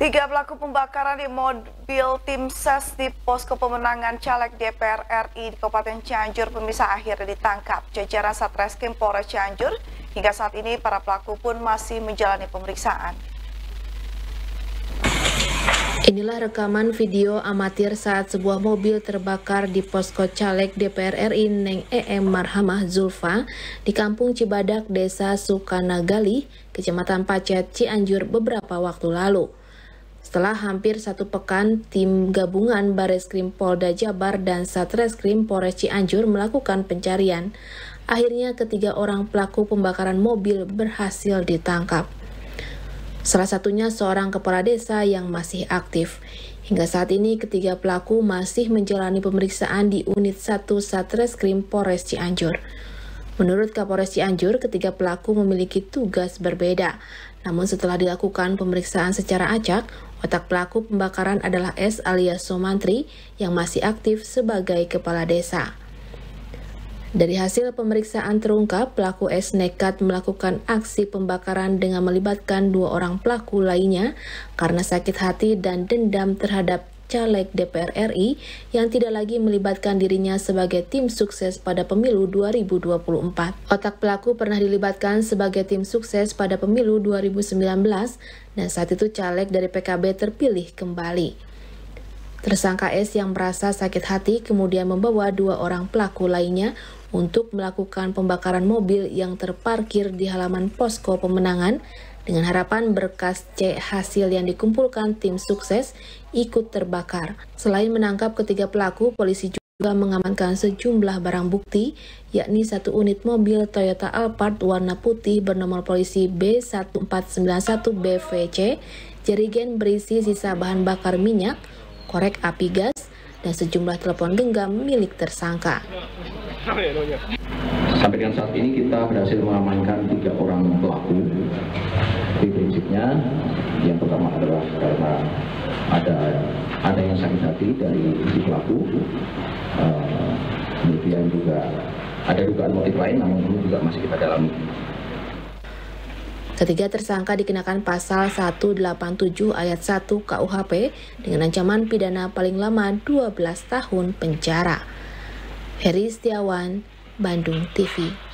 Tiga pelaku pembakaran di mobil tim ses di posko pemenangan caleg DPR RI di Kabupaten Cianjur pemisah akhir ditangkap. Jajaran Satreskrim Polres Cianjur hingga saat ini para pelaku pun masih menjalani pemeriksaan. Inilah rekaman video amatir saat sebuah mobil terbakar di posko caleg DPR RI Neng EM Marhamah Zulfa di Kampung Cibadak, Desa Sukanagali, Kecamatan Pacet, Cianjur beberapa waktu lalu. Setelah hampir satu pekan, tim gabungan Bareskrim Polda Jabar dan Satreskrim Polres Cianjur melakukan pencarian. Akhirnya ketiga orang pelaku pembakaran mobil berhasil ditangkap. Salah satunya seorang kepala desa yang masih aktif. Hingga saat ini ketiga pelaku masih menjalani pemeriksaan di unit 1 Satreskrim Polres Cianjur. Menurut Kapolres Cianjur, ketiga pelaku memiliki tugas berbeda. Namun setelah dilakukan pemeriksaan secara acak, otak pelaku pembakaran adalah S alias Somantri yang masih aktif sebagai kepala desa. Dari hasil pemeriksaan terungkap, pelaku S nekat melakukan aksi pembakaran dengan melibatkan dua orang pelaku lainnya karena sakit hati dan dendam terhadap caleg DPR RI yang tidak lagi melibatkan dirinya sebagai tim sukses pada pemilu 2024. Otak pelaku pernah dilibatkan sebagai tim sukses pada pemilu 2019 dan saat itu caleg dari PKB terpilih kembali. Tersangka S yang merasa sakit hati kemudian membawa dua orang pelaku lainnya untuk melakukan pembakaran mobil yang terparkir di halaman posko pemenangan dengan harapan berkas C hasil yang dikumpulkan tim sukses ikut terbakar. Selain menangkap ketiga pelaku, polisi juga mengamankan sejumlah barang bukti, yakni satu unit mobil Toyota Alphard warna putih bernomor polisi B1491BVC, jerigen berisi sisa bahan bakar minyak, korek api gas, dan sejumlah telepon genggam milik tersangka. Sampai dengan saat ini kita berhasil mengamankan tiga orang pelaku prinsipnya yang pertama adalah karena ada ada yang sakit hati dari si pelaku, uh, kemudian juga ada dugaan motif lain, namun ini juga masih kita dalami. Ketiga tersangka dikenakan pasal 187 ayat 1 KUHP dengan ancaman pidana paling lama 12 tahun penjara. Heri Setiawan, Bandung TV.